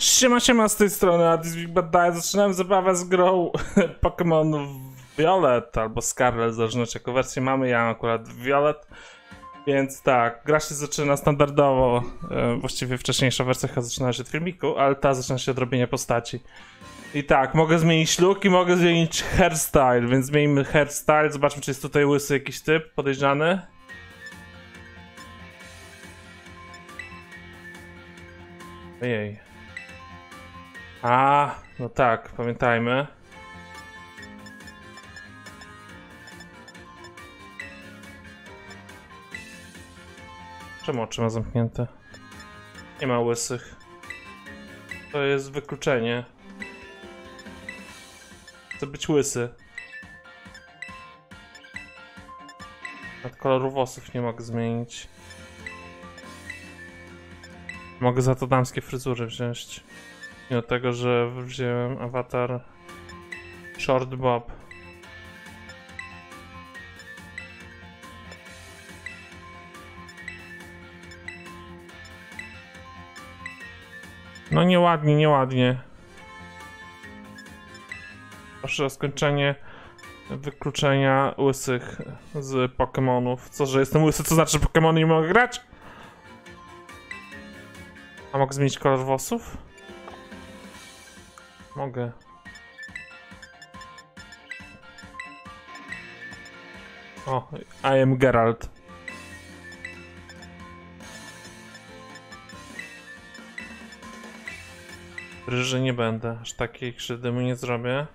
Siema, siema z tej strony, a This Big Bad Die. Zaczynałem zabawę z grą Pokémon Violet albo Scarlet, w zależności jaką wersję mamy. Ja mam akurat Violet. Więc tak, gra się zaczyna standardowo. E, właściwie wcześniejsza wersja chyba zaczyna się od filmiku, ale ta zaczyna się od robienia postaci. I tak, mogę zmienić look i mogę zmienić hairstyle, więc zmienimy hairstyle. Zobaczmy, czy jest tutaj łysy jakiś typ podejrzany. Ojej. A, no tak, pamiętajmy. Czemu oczy ma zamknięte? Nie ma łysych. To jest wykluczenie. Chcę być łysy. Nad koloru włosów nie mogę zmienić. Mogę za to damskie fryzury wziąć. Mimo tego, że wziąłem awatar Short Bob. No nieładnie, nieładnie. Proszę o skończenie wykluczenia łysych z Pokémonów. Co, że jestem łysy, co znaczy, że Pokémony nie mogę grać? A mogę zmienić kolor włosów? Mogę. O, I am Geralt. Ryży nie będę, aż takiej krzywdy mu nie zrobię.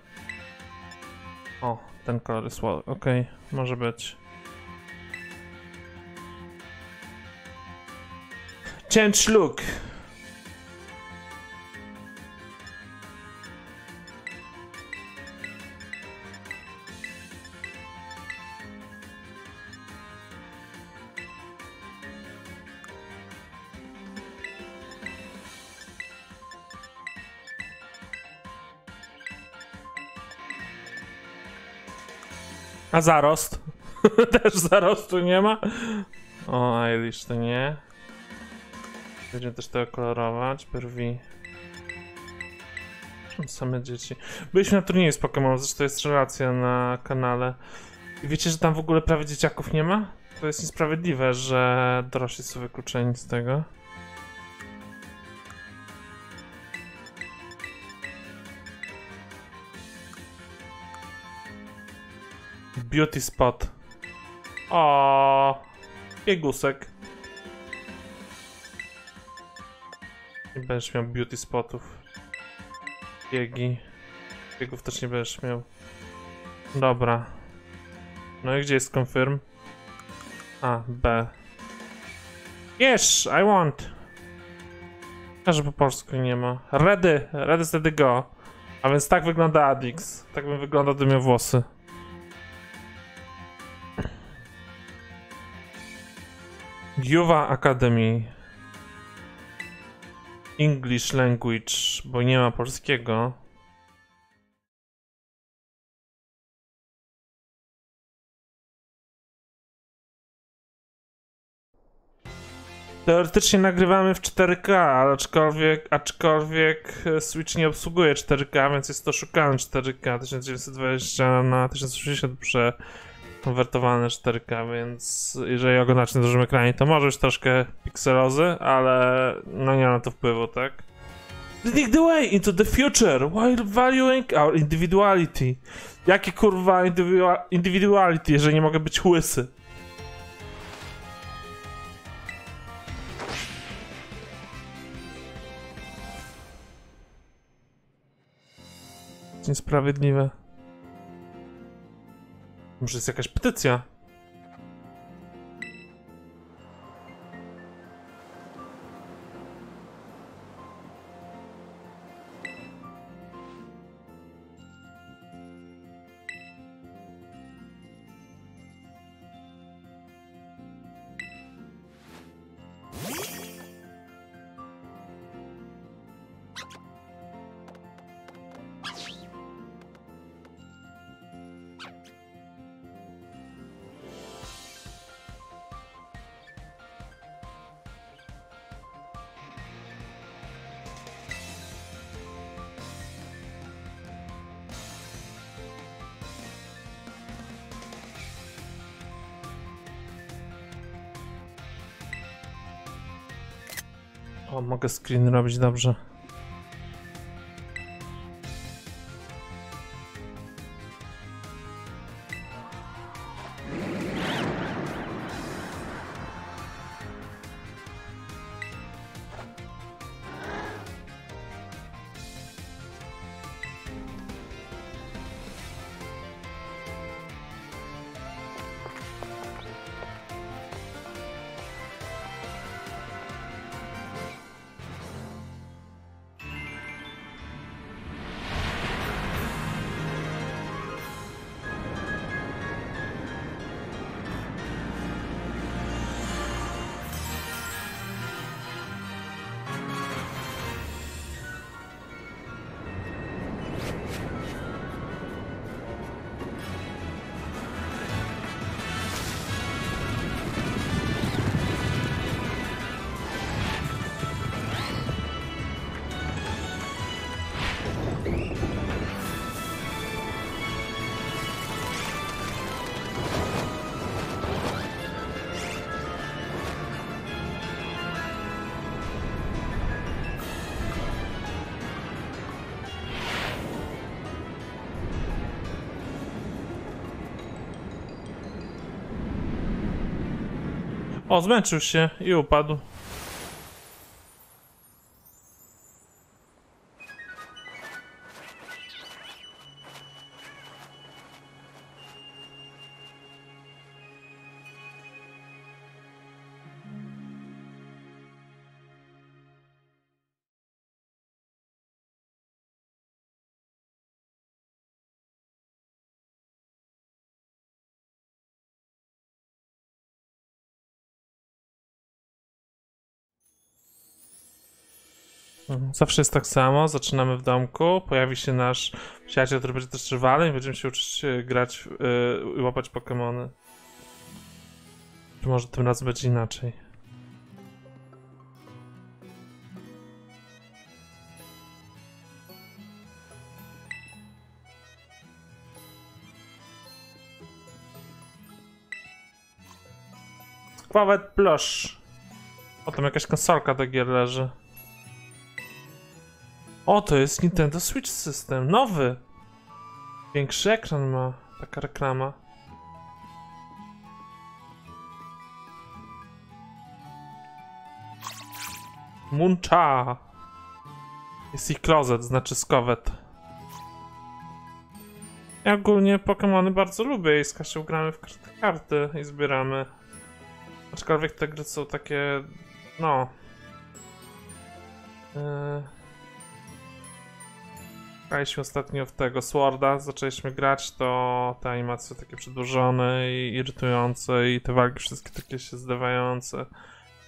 O, ten kolor jest ładny. Okej, może być. Change look. A zarost? Też zarostu nie ma? O, Eilish to nie. Będziemy też tego kolorować, brwi. Same dzieci? Byliśmy na turnieju z Pokémon, zresztą jest relacja na kanale. I wiecie, że tam w ogóle prawie dzieciaków nie ma? To jest niesprawiedliwe, że dorośli są wykluczeni z tego. Beauty spot. O, Biegusek. Nie będziesz miał beauty spotów. Biegi. Biegów też nie będziesz miał. Dobra. No i gdzie jest confirm? A, B. Yes, I want. A, że po polsku nie ma. Ready, ready, steady, go. A więc tak wygląda Adix. Tak bym wyglądał, gdybym miał włosy. Juwa Academy. English language, bo nie ma polskiego. Teoretycznie nagrywamy w 4K, ale aczkolwiek, aczkolwiek e, Switch nie obsługuje 4K, więc jest to szukane 4K 1920 na 1080 przekonwertowane 4K, więc jeżeli oglądacie na dużym ekranie, to może już troszkę pikselozy, ale no nie ma na to wpływu, tak? Leading the way into the future while valuing our individuality. Jakie kurwa individuality, jeżeli nie mogę być łysy? Niesprawiedliwe. Może jest jakaś petycja? Mogę screen robić dobrze. O, zmęczył się i upadł. Zawsze jest tak samo, zaczynamy w domku, pojawi się nasz przyjaciel, który będzie też i będziemy się uczyć e, grać e, i łapać Pokemony. Czy może tym razem będzie inaczej? Squawet Plush. O, tam jakaś konsolka do gier leży. O, to jest Nintendo Switch System, nowy. Większy ekran ma, taka reklama. Muncha. Jest i closet, znaczy skowet. Ja ogólnie Pokémony bardzo lubię i z Kasią gramy w karty, karty i zbieramy. Aczkolwiek te gry są takie, no... Yy... Graliśmy ostatnio w tego Sworda, zaczęliśmy grać, to te animacje takie przedłużone i irytujące i te walki wszystkie takie się zdawające.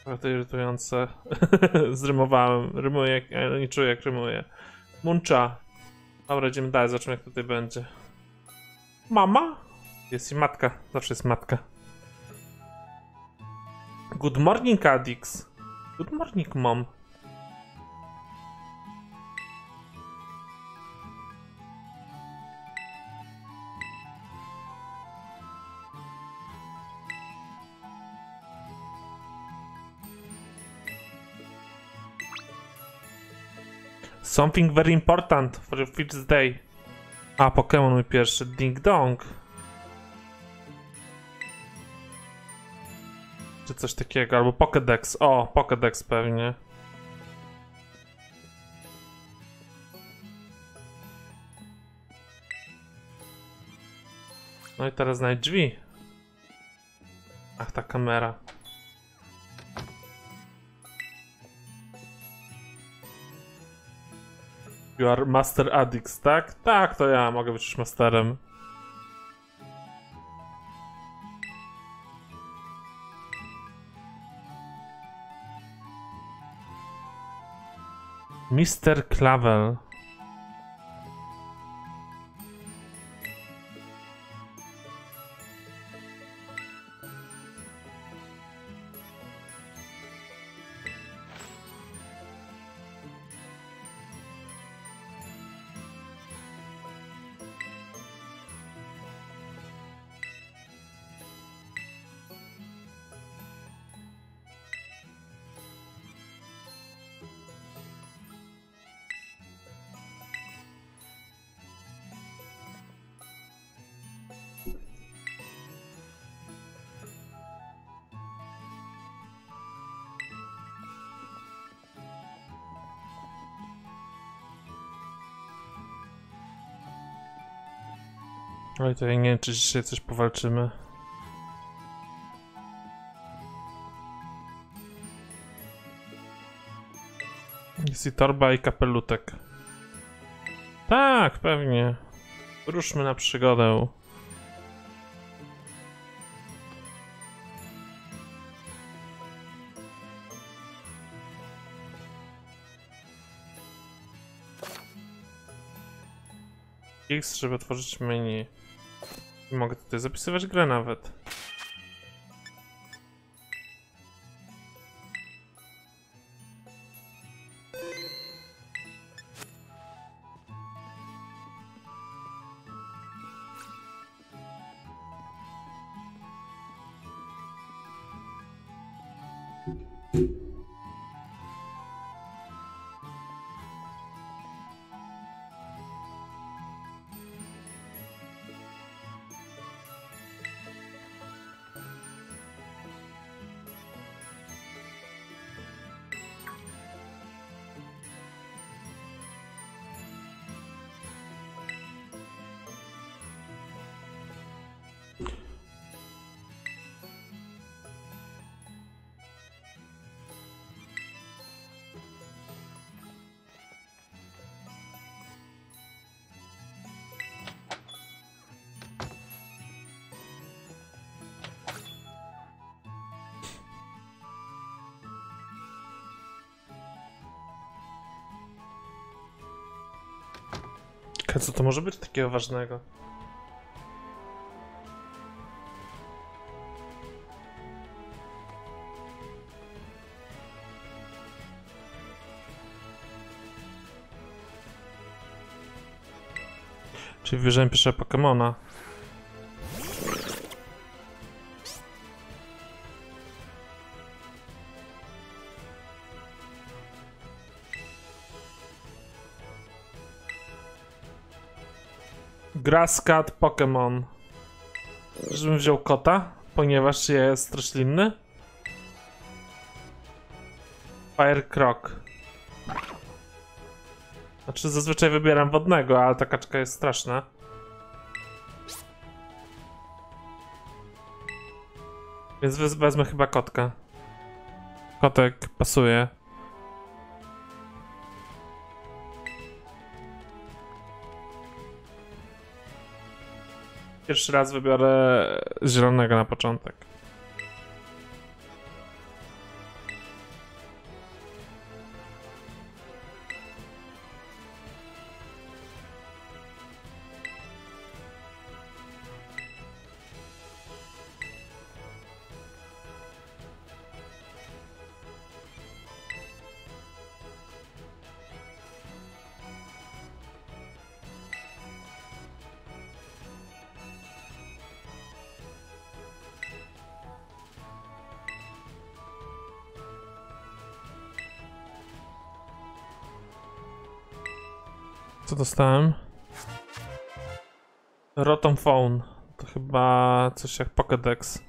Trochę to irytujące. Zrymowałem. Rymuję, nie czuję jak rymuję. Muncha. Dobra, idziemy dalej, zobaczymy jak tutaj będzie. Mama? Jest i matka. Zawsze jest matka. Good morning, Adix. Good morning, mom. Something very important for your first day. A, Pokémon mój pierwszy. Ding Dong. Czy coś takiego, albo Pokédex. O, Pokédex pewnie. No i teraz znajdź drzwi. Ach, ta kamera. You are Master Addicts, tak? Tak, to ja mogę być już masterem. Mr. Clavel. Oj, to ja nie wiem, czy dzisiaj coś powalczymy. Jest i torba i kapelutek. Tak, pewnie. Ruszmy na przygodę. X, żeby otworzyć menu. I mogę tutaj zapisywać grę nawet. Czekaj, co to może być takiego ważnego? Czyli wybierzemy pierwszego Pokemona. Grasscat Pokémon. Żebym wziął kota, ponieważ jest straszlinny. Fire Croc. Znaczy zazwyczaj wybieram wodnego, ale ta kaczka jest straszna. Więc wez- wezmę chyba kotka. Kotek pasuje. Pierwszy raz wybiorę zielonego na początek. Dostałem? Rotom Phone. To chyba coś jak Pokédex.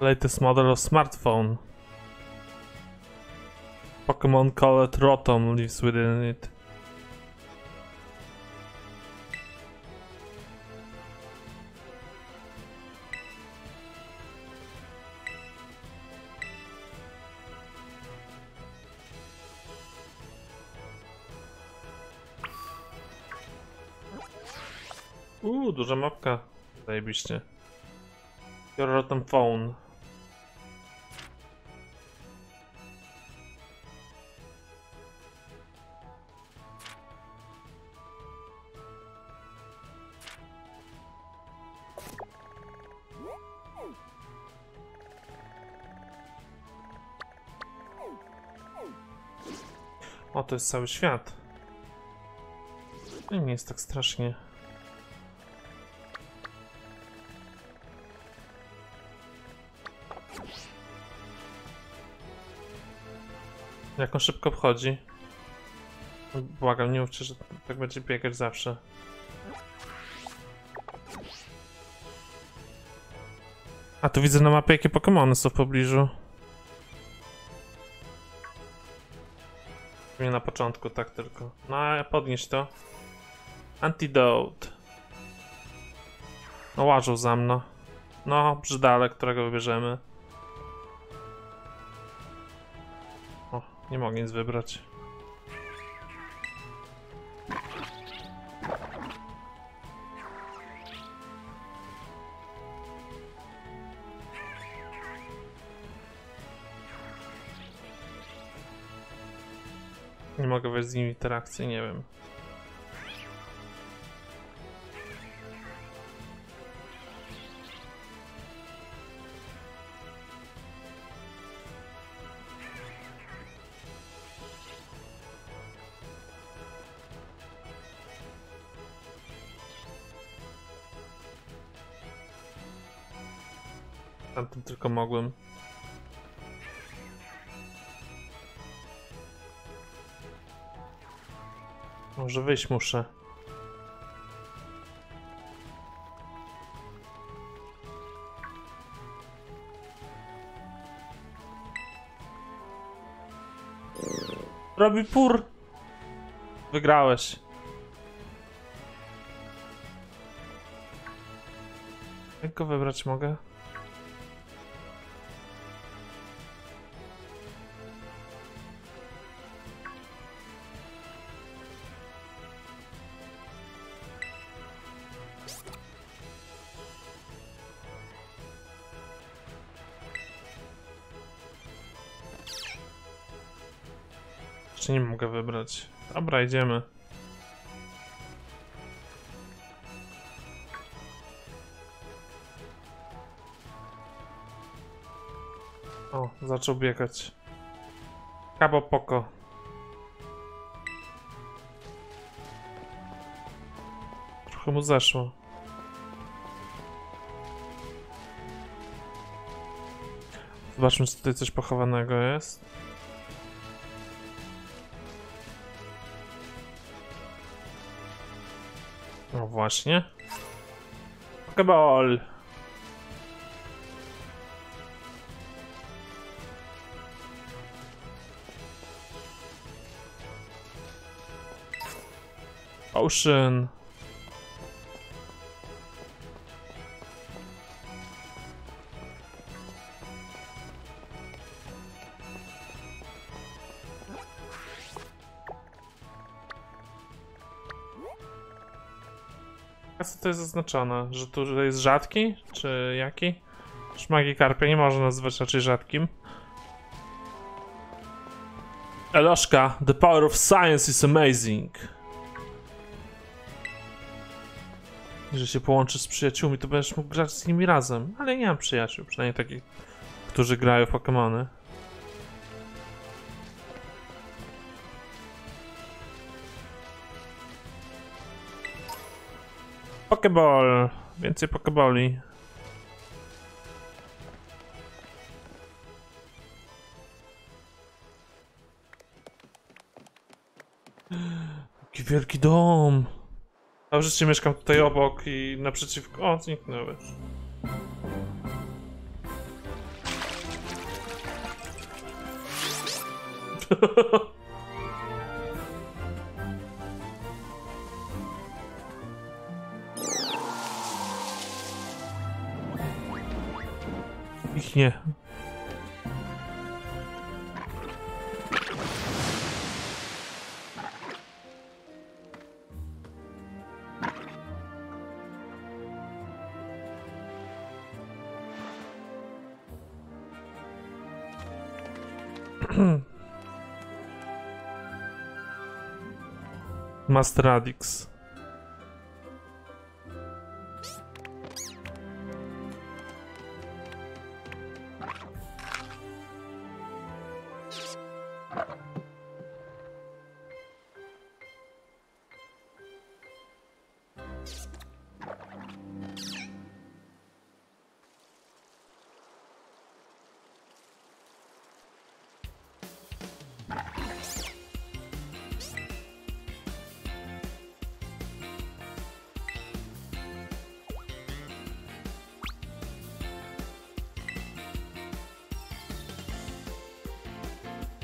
Latest model of smartphone. Pokémon called Rotom lives within it. Zajebiście. Biorę Rotom Phone. O, to jest cały świat. No nie jest tak strasznie. Jak on szybko wchodzi. Błagam, nie mówcie, że tak będzie biegać zawsze. A tu widzę na mapie, jakie Pokémony są w pobliżu. Nie na początku, tak tylko. No, podnieś to. Antidote. No łażą za mną. No, brzydale, którego wybierzemy. Nie mogę nic wybrać. Nie mogę wejść z nim w interakcję, nie wiem. Tylko mogłem. Może wyjść muszę. Robi pur. Wygrałeś. Jak go wybrać mogę? Jeszcze nie mogę wybrać. Dobra, idziemy. O, zaczął biegać. Kabo poko. Trochę mu zeszło. Zobaczmy, czy tutaj coś pochowanego jest. Właśnie. Pokeball. Ocean. Co to jest zaznaczone? Że tu jest rzadki? Czy jaki? Szmagi karpia nie można nazywać raczej rzadkim. Eloszka, the power of science is amazing. Że się połączysz z przyjaciółmi, to będziesz mógł grać z nimi razem. Ale nie mam przyjaciół, przynajmniej takich, którzy grają w Pokémony. Pokeball! Więcej Pokeboli. Jaki wielki dom! Dobrze, że mieszkam tutaj obok i naprzeciwko... O, zniknęły. Ich nie. Master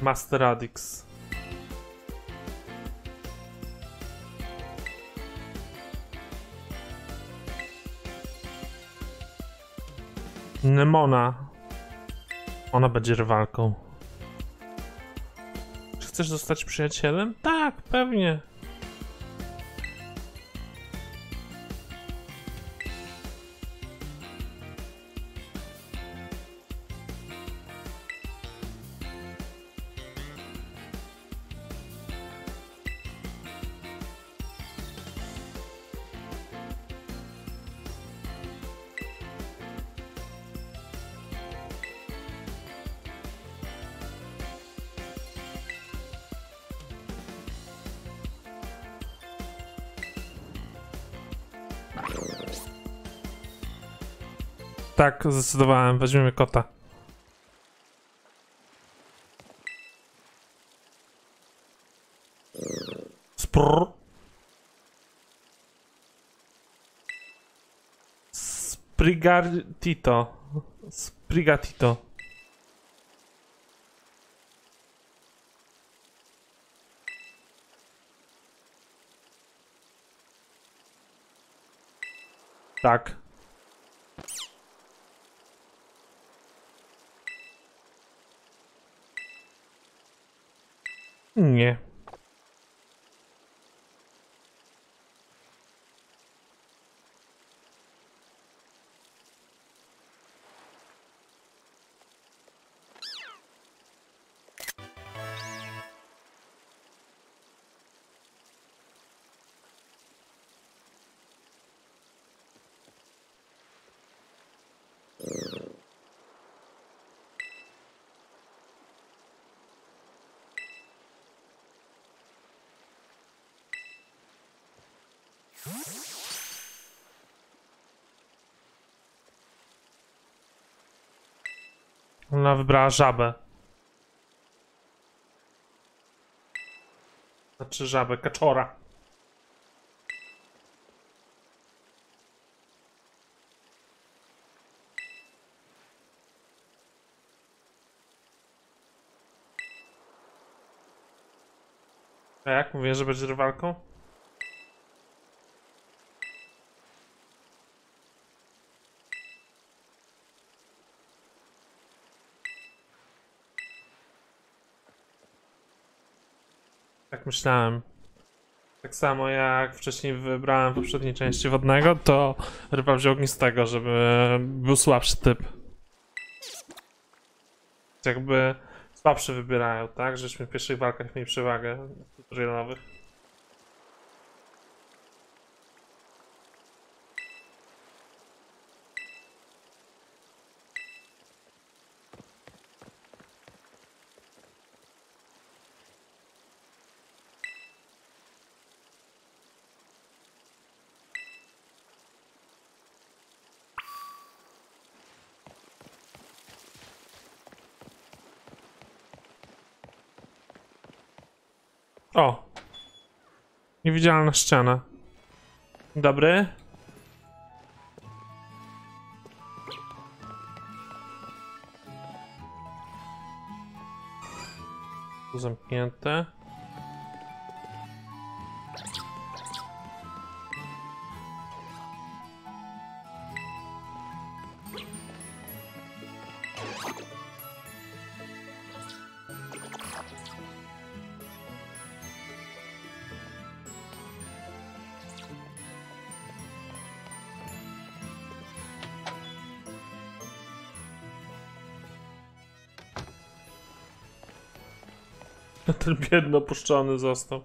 Master Radix. Nemona. Ona będzie rywalką. Czy chcesz zostać przyjacielem? Tak, pewnie. Tak, zdecydowałem. Weźmiemy kota. Sprr. Sprigatito. Sprigatito. Tak. Nie. Ona wybrała żabę. Znaczy żabę, kaczora. A jak? Mówię, że będzie rywalką? Myślałem. Tak samo jak wcześniej wybrałem w poprzedniej części wodnego, to rywal wziął ognistego, żeby był słabszy typ. Jakby słabszy wybierają, tak? Żeśmy w pierwszych walkach mieli przewagę tutorialowych. O! Niewidzialna ściana. Dobry. Zamknięte. Ten biedny opuszczony został.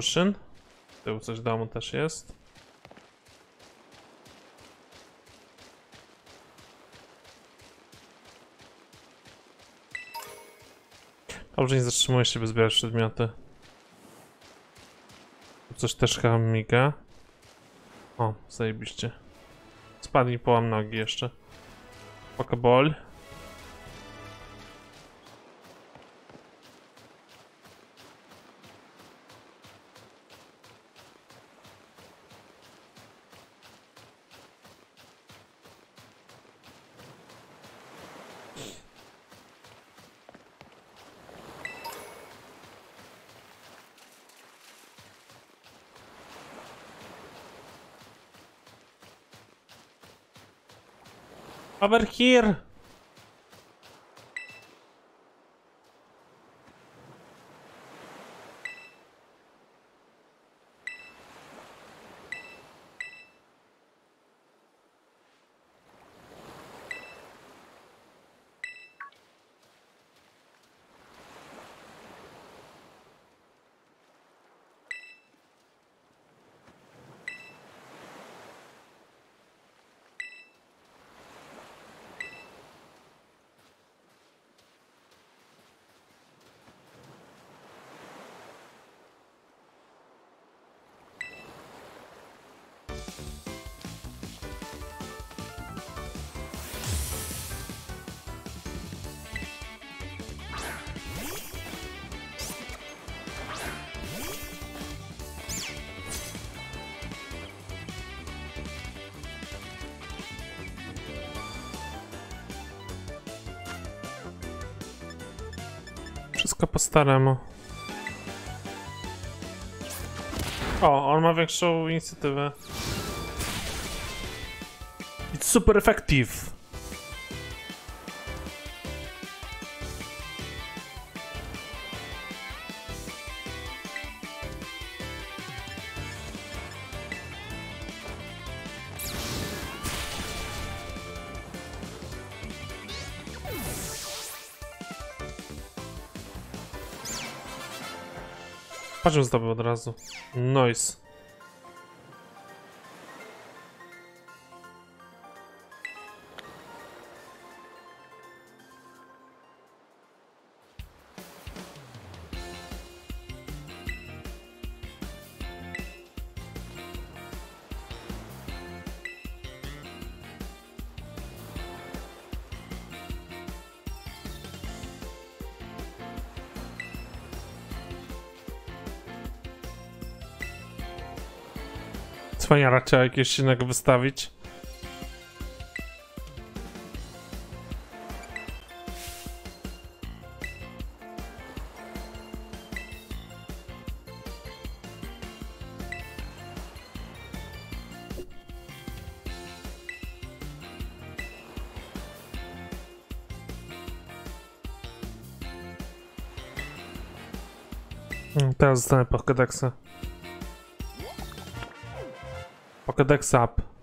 Z tyłu coś domu też jest. Dobrze, nie zatrzymuję się, by zbierać przedmioty. Coś też chyba miga. O, zajebiście. Spadnij połam nogi jeszcze. Pokeball. Over here! Wszystko po staremu. O, on ma większą inicjatywę. It's super effective. Patrz, zdobył od razu. Nice. Cwaniara trzeba jakiegoś innego wystawić. Mm, Teraz zostanę Pokédexa. Pokédex up.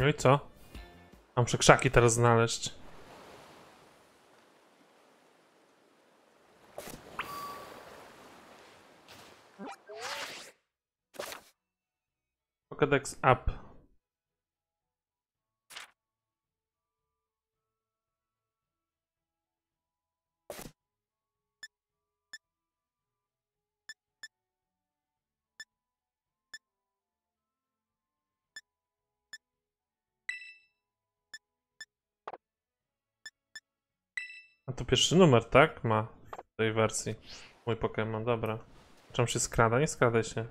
No i co? Mam muszę krzaki teraz znaleźć. Pokédex up. Pierwszy numer, tak? Ma w tej wersji. Mój Pokémon, dobra. Czemu się skrada? Nie skradaj się.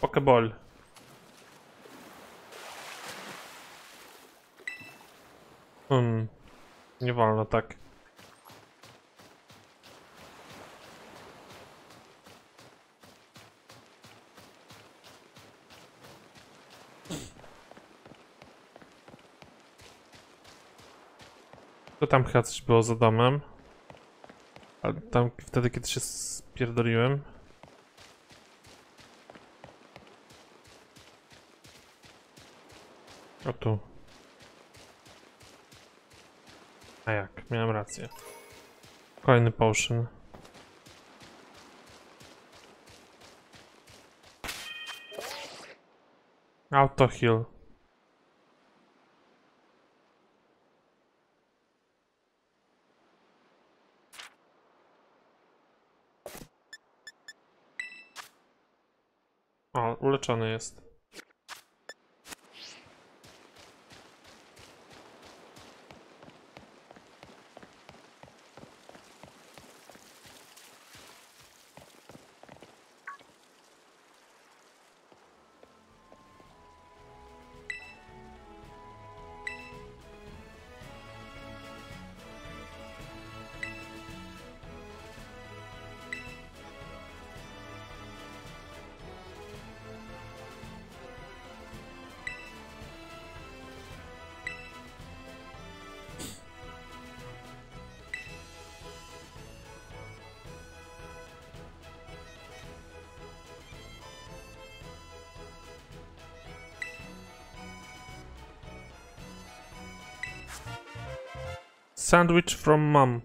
Pokeball. Hmm. Nie wolno tak. Tam chyba coś było za domem. Ale tam wtedy, kiedy się spierdoliłem. O tu. A jak? Miałem rację. Kolejny potion. Auto heal. O, uleczony jest. Sandwich from mom.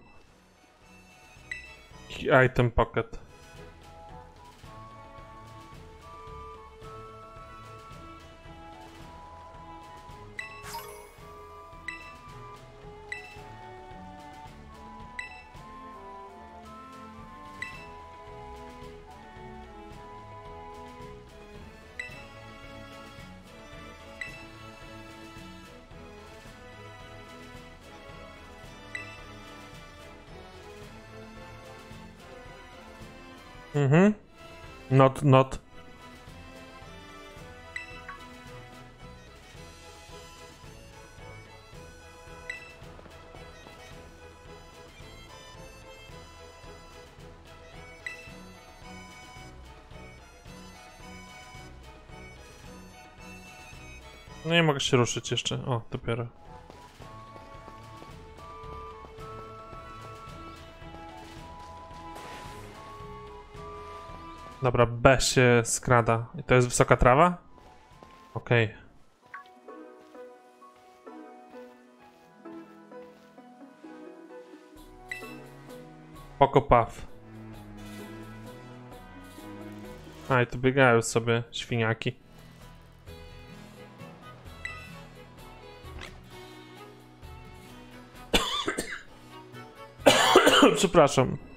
Item pocket. Not, not. No nie mogę się ruszyć jeszcze. O, dopiero. Dobra, B się skrada. I to jest wysoka trawa? Okej. Pokopaw. A, i tu biegają sobie świniaki. Przepraszam.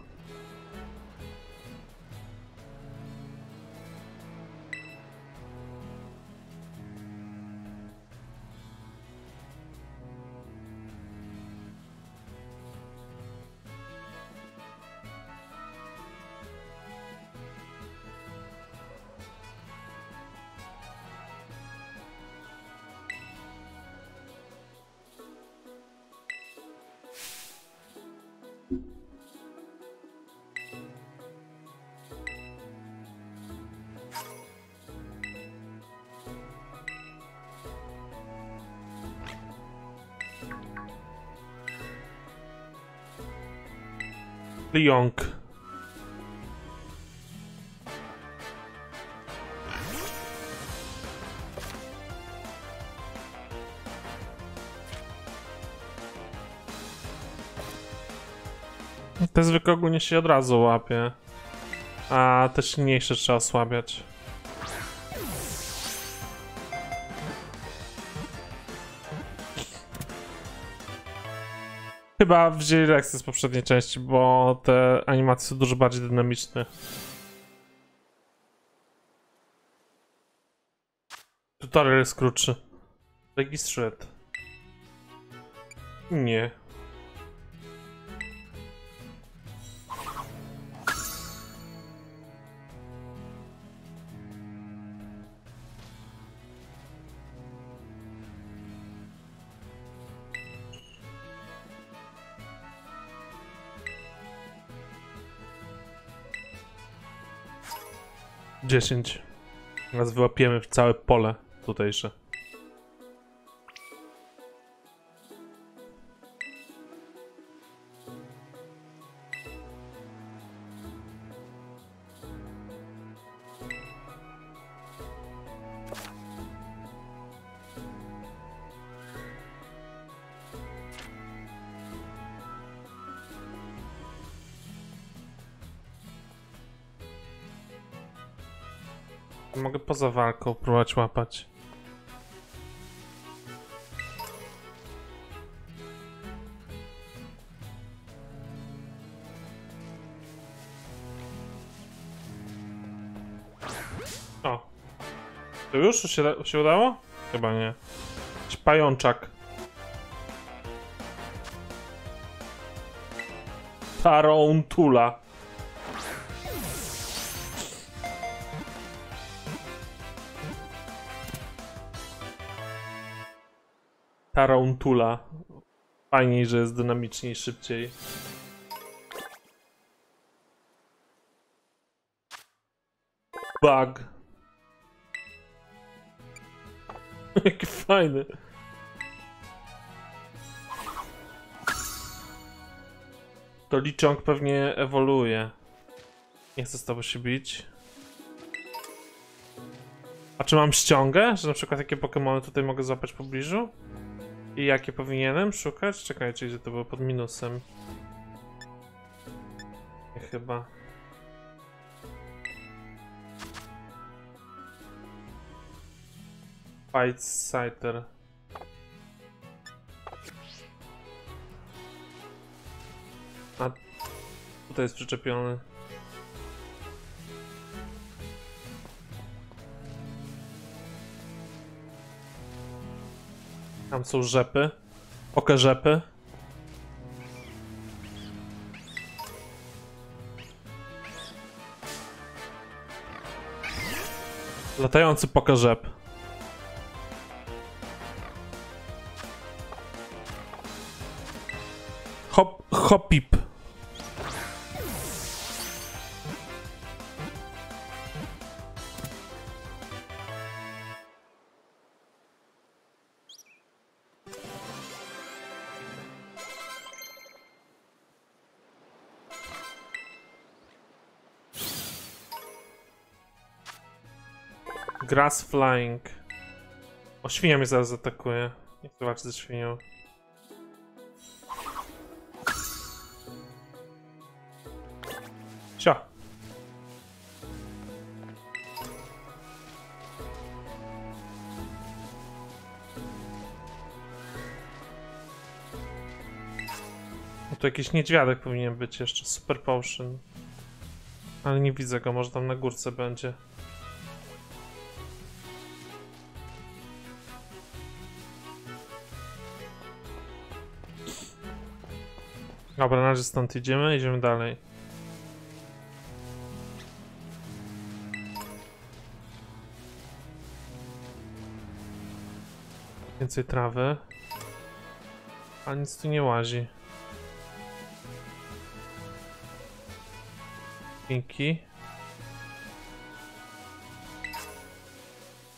Jąk. Te zwykłe ogólnie się od razu łapie. A te silniejsze trzeba osłabiać. Chyba wzięli lekcję z poprzedniej części, bo te animacje są dużo bardziej dynamiczne. Tutorial jest krótszy. Registruję. to. Nie. Dziesięć. Teraz wyłapiemy całe pole tutejsze. Mogę poza walką próbować łapać. O. To już się, się udało? Chyba nie. Pajączak. Tarantula. Tarantula. Fajniej, że jest dynamiczniej, szybciej. Bug. Jaki fajny. To licząg pewnie ewoluuje. Nie chcę z tobą się bić. A czy mam ściągę? Że na przykład jakie Pokémony tutaj mogę złapać w pobliżu? I jakie powinienem szukać? Czekajcie, gdzie to było pod minusem. Chyba. Fight Sighter. A tutaj jest przyczepiony. Tam są rzepy. Oka rzepy. Latający pokażep. Hop, hopip. Grass flying. O, świnia mnie zaraz zaatakuje. Nie chcę walczyć ze świnią. Sia. No tu jakiś niedźwiadek powinien być jeszcze. Super potion. Ale nie widzę go, może tam na górce będzie. Dobra, na razie stąd idziemy, idziemy dalej. Więcej trawy. A nic tu nie łazi. Dzięki.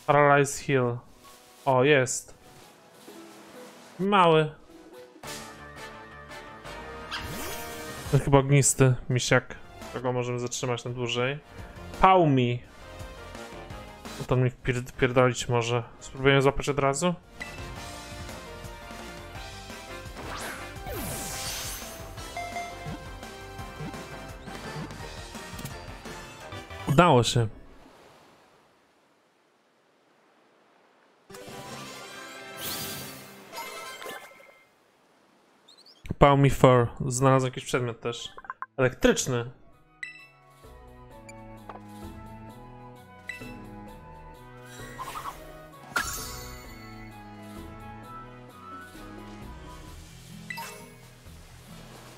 Paralyze Hill. O, jest. Mały. To chyba ognisty misiak. Tego możemy zatrzymać na dłużej. Pał mi. No to mi wpierd- pierdolić może. Spróbujemy złapać od razu? Udało się. Power Me 4. Znalazłem jakiś przedmiot też. Elektryczny.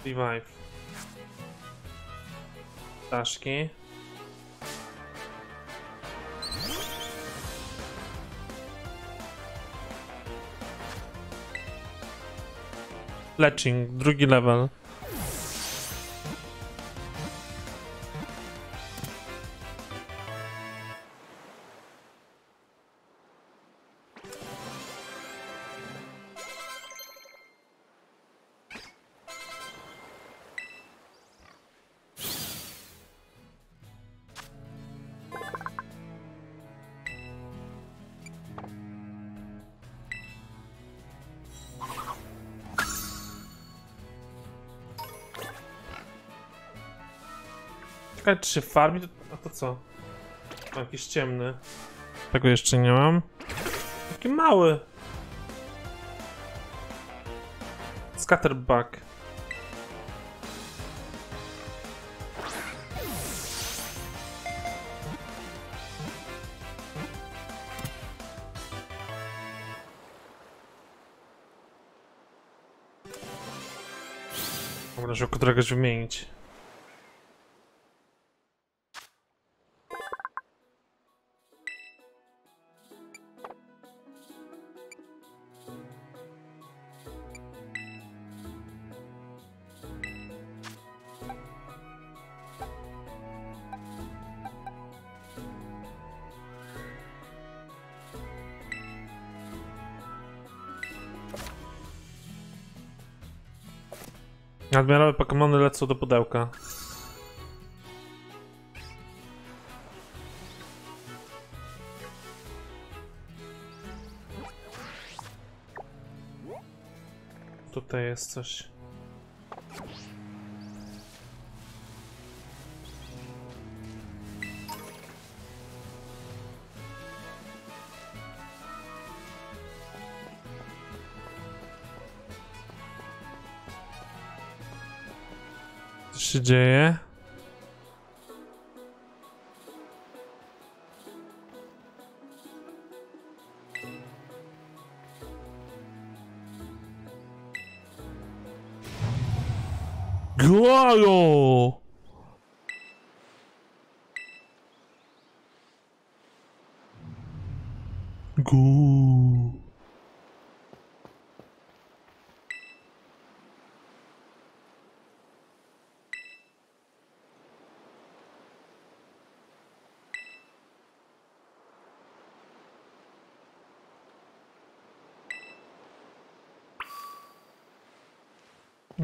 Revive. Ptaszki. Fletching, drugi level. Czekaj, czy się farmi? A to co? O, jakiś ciemny. Tego jeszcze nie mam. Taki mały. Scatterbug. Dobra, żeby któregoś wymienić. Nadmiarowe Pokemony lecą do pudełka. Tutaj jest coś. Się dzieje?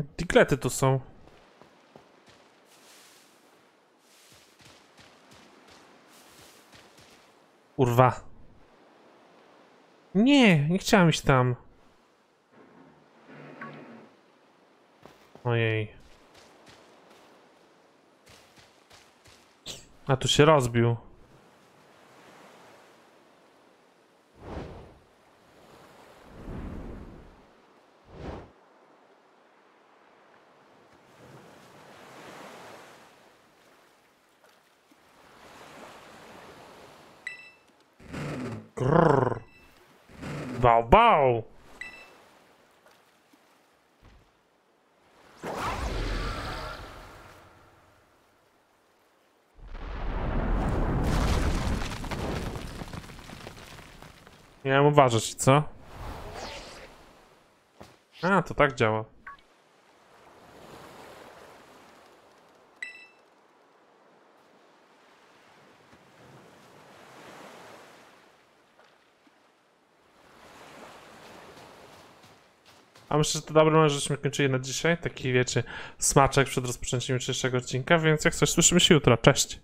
Diglety tu są. Urwa. Nie, nie chciałem iść tam. Ojej. A tu się rozbił. Uważać, co? A, to tak działa. A myślę, że to dobre moment, żeśmy kończyli na dzisiaj. Taki, wiecie, smaczek przed rozpoczęciem jutrzejszego odcinka, więc jak coś, słyszymy się jutro. Cześć!